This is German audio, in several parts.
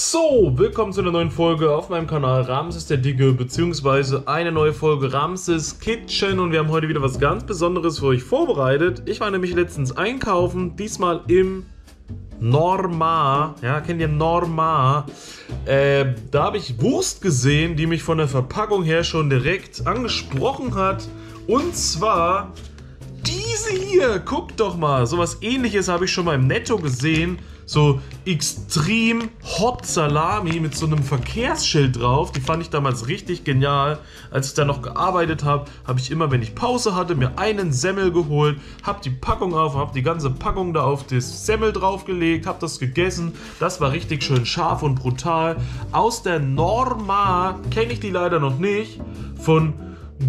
So, willkommen zu einer neuen Folge auf meinem Kanal Ramses der Dicke, beziehungsweise eine neue Folge Ramses Kitchen und wir haben heute wieder was ganz Besonderes für euch vorbereitet. Ich war nämlich letztens einkaufen, diesmal im Norma, ja, kennt ihr Norma? Äh, da habe ich Wurst gesehen, die mich von der Verpackung her schon direkt angesprochen hat. Und zwar diese hier, guckt doch mal, sowas ähnliches habe ich schon mal im Netto gesehen so extrem Hot Salami mit so einem Verkehrsschild drauf. Die fand ich damals richtig genial. Als ich da noch gearbeitet habe, habe ich immer, wenn ich Pause hatte, mir einen Semmel geholt, habe die Packung auf, habe die ganze Packung da auf das Semmel draufgelegt, habe das gegessen. Das war richtig schön scharf und brutal. Aus der Norma kenne ich die leider noch nicht. Von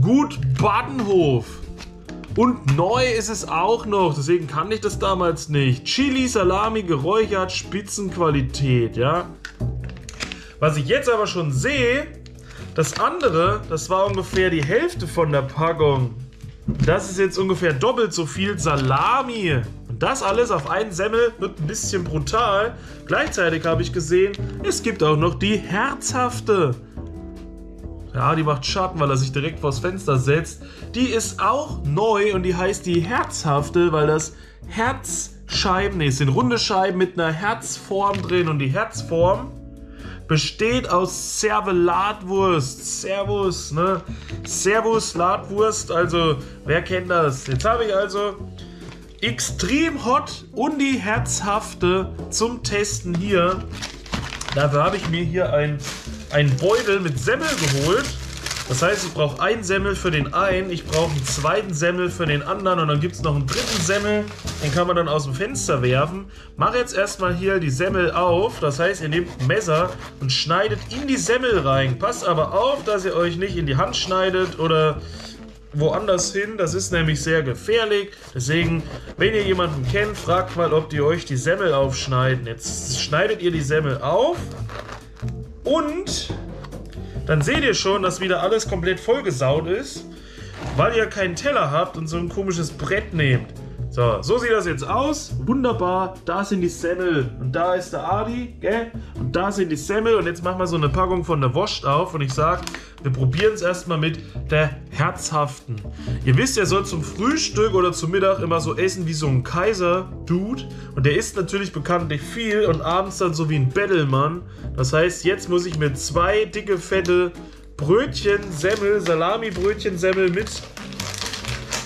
Gut Badenhof. Und neu ist es auch noch, deswegen kann ich das damals nicht. Chili, Salami, geräuchert, Spitzenqualität, ja. Was ich jetzt aber schon sehe, das andere, das war ungefähr die Hälfte von der Packung. Das ist jetzt ungefähr doppelt so viel Salami. Und das alles auf einen Semmel wird ein bisschen brutal. Gleichzeitig habe ich gesehen, es gibt auch noch die herzhafte. Ja, die macht Schatten, weil er sich direkt vors Fenster setzt. Die ist auch neu und die heißt die Herzhafte, weil das Herzscheiben, nee, es sind runde Scheiben mit einer Herzform drin und die Herzform besteht aus Servelatwurst. Servus, ne? Servus Latwurst, also wer kennt das? Jetzt habe ich also extrem hot und die herzhafte zum Testen hier. Dafür habe ich mir hier ein einen Beutel mit Semmel geholt. Das heißt, ich brauche einen Semmel für den einen, ich brauche einen zweiten Semmel für den anderen und dann gibt es noch einen dritten Semmel, den kann man dann aus dem Fenster werfen. Mache jetzt erstmal hier die Semmel auf, das heißt, ihr nehmt ein Messer und schneidet in die Semmel rein. Passt aber auf, dass ihr euch nicht in die Hand schneidet oder woanders hin. Das ist nämlich sehr gefährlich. Deswegen, wenn ihr jemanden kennt, fragt mal, ob die euch die Semmel aufschneiden. Jetzt schneidet ihr die Semmel auf und dann seht ihr schon, dass wieder alles komplett vollgesaut ist, weil ihr keinen Teller habt und so ein komisches Brett nehmt. So, so sieht das jetzt aus. Wunderbar. Da sind die Semmel. Und da ist der Adi, gell? Und da sind die Semmel. Und jetzt machen wir so eine Packung von der Wurst auf. Und ich sag, wir probieren es erstmal mit der herzhaften. Ihr wisst, ihr sollt zum Frühstück oder zum Mittag immer so essen wie so ein Kaiser-Dude. Und der isst natürlich bekanntlich viel und abends dann so wie ein Bettelmann. Das heißt, jetzt muss ich mir zwei dicke, fette Brötchen, Semmel, Salami-Brötchen, Semmel mit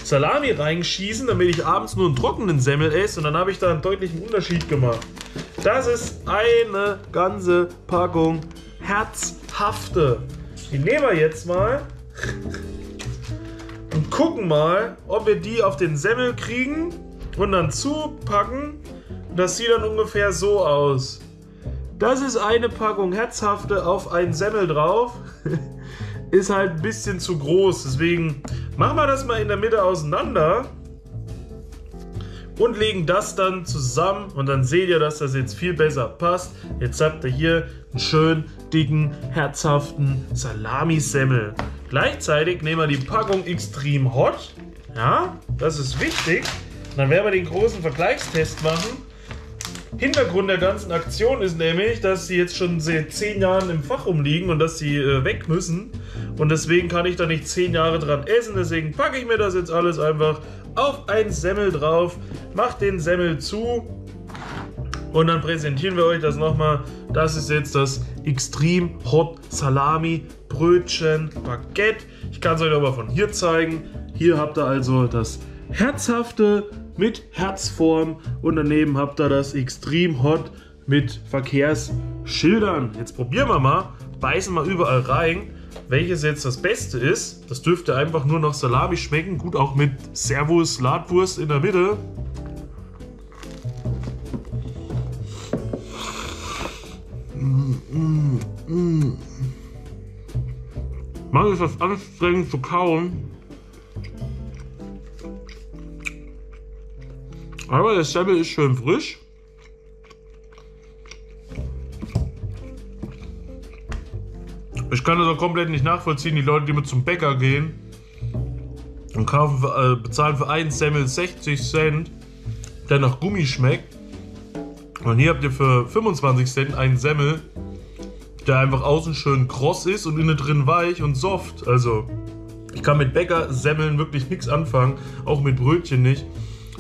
Salami reinschießen, damit ich abends nur einen trockenen Semmel esse und dann habe ich da einen deutlichen Unterschied gemacht. Das ist eine ganze Packung herzhafte. Die nehmen wir jetzt mal und gucken mal, ob wir die auf den Semmel kriegen und dann zupacken. Das sieht dann ungefähr so aus. Das ist eine Packung herzhafte auf einen Semmel drauf. ist halt ein bisschen zu groß. Deswegen machen wir das mal in der Mitte auseinander und legen das dann zusammen und dann seht ihr, dass das jetzt viel besser passt. Jetzt habt ihr hier einen schönen, dicken, herzhaften Salami-Semmel. Gleichzeitig nehmen wir die Packung extrem hot. Ja, das ist wichtig. Dann werden wir den großen Vergleichstest machen. Hintergrund der ganzen Aktion ist nämlich, dass sie jetzt schon seit zehn Jahren im Fach rumliegen und dass sie äh, weg müssen. Und deswegen kann ich da nicht zehn Jahre dran essen. Deswegen packe ich mir das jetzt alles einfach auf ein Semmel drauf, mache den Semmel zu und dann präsentieren wir euch das nochmal. Das ist jetzt das Extreme Hot Salami Brötchen Baguette. Ich kann es euch aber von hier zeigen. Hier habt ihr also das herzhafte mit Herzform und daneben habt ihr das Extreme Hot mit Verkehrsschildern. Jetzt probieren wir mal, beißen wir überall rein, welches jetzt das Beste ist. Das dürfte einfach nur noch Salami schmecken, gut auch mit Servus Latwurst in der Mitte. Mm, mm, mm. Man ist das anstrengend zu kauen. Aber der Semmel ist schön frisch. Ich kann das auch komplett nicht nachvollziehen, die Leute, die mit zum Bäcker gehen und kaufen, für, äh, bezahlen für einen Semmel 60 Cent, der nach Gummi schmeckt. Und hier habt ihr für 25 Cent einen Semmel, der einfach außen schön kross ist und innen drin weich und soft. Also, ich kann mit Bäcker-Semmeln wirklich nichts anfangen, auch mit Brötchen nicht.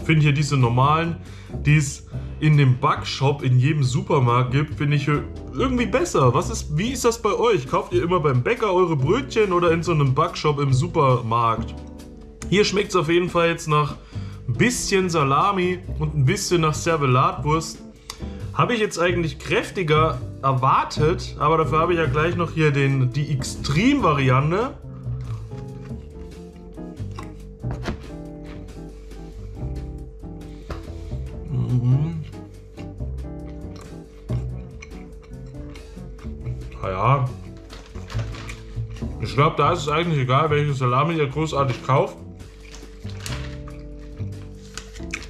Finde hier diese normalen, die es in dem Backshop in jedem Supermarkt gibt, finde ich irgendwie besser. Was ist, wie ist das bei euch? Kauft ihr immer beim Bäcker eure Brötchen oder in so einem Backshop im Supermarkt? Hier schmeckt es auf jeden Fall jetzt nach ein bisschen Salami und ein bisschen nach Servelatwurst. Habe ich jetzt eigentlich kräftiger erwartet, aber dafür habe ich ja gleich noch hier den, die Extrem-Variante. Mhm. Naja, ich glaube, da ist es eigentlich egal, welche Salami ihr großartig kauft.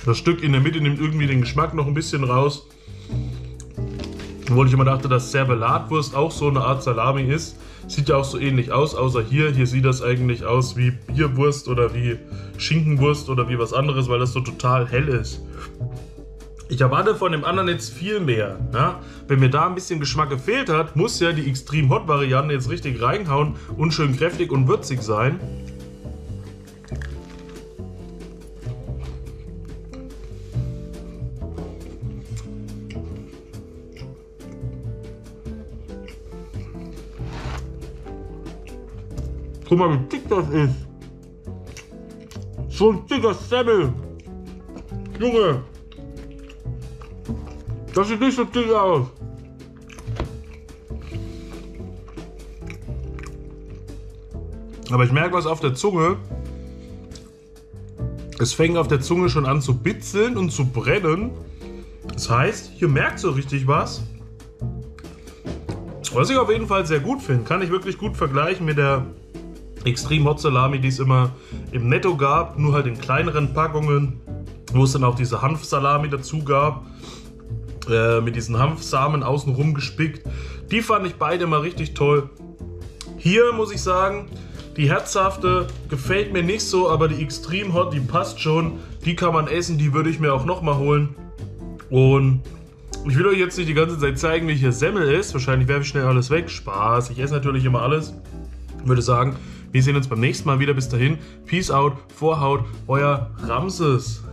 Das Stück in der Mitte nimmt irgendwie den Geschmack noch ein bisschen raus. Obwohl ich immer dachte, dass Servelatwurst auch so eine Art Salami ist. Sieht ja auch so ähnlich aus, außer hier. Hier sieht das eigentlich aus wie Bierwurst oder wie Schinkenwurst oder wie was anderes, weil das so total hell ist. Ich erwarte von dem anderen jetzt viel mehr. Ja? Wenn mir da ein bisschen Geschmack gefehlt hat, muss ja die Extreme Hot Variante jetzt richtig reinhauen und schön kräftig und würzig sein. Guck mal, wie dick das ist. So ein dicker Semmel. Junge. Das sieht nicht so dick aus. Aber ich merke was auf der Zunge. Es fängt auf der Zunge schon an zu bitzeln und zu brennen. Das heißt, hier merkt so richtig was. Was ich auf jeden Fall sehr gut finde, kann ich wirklich gut vergleichen mit der Extreme Hot Salami, die es immer im Netto gab, nur halt in kleineren Packungen, wo es dann auch diese Hanfsalami dazu gab, äh, mit diesen Hanfsamen außenrum gespickt. Die fand ich beide mal richtig toll. Hier muss ich sagen, die herzhafte gefällt mir nicht so, aber die Extreme Hot, die passt schon. Die kann man essen, die würde ich mir auch nochmal holen. Und ich will euch jetzt nicht die ganze Zeit zeigen, wie hier Semmel ist. Wahrscheinlich werfe ich schnell alles weg. Spaß, ich esse natürlich immer alles. Ich würde sagen, wir sehen uns beim nächsten Mal wieder. Bis dahin, Peace out, Vorhaut, euer Ramses.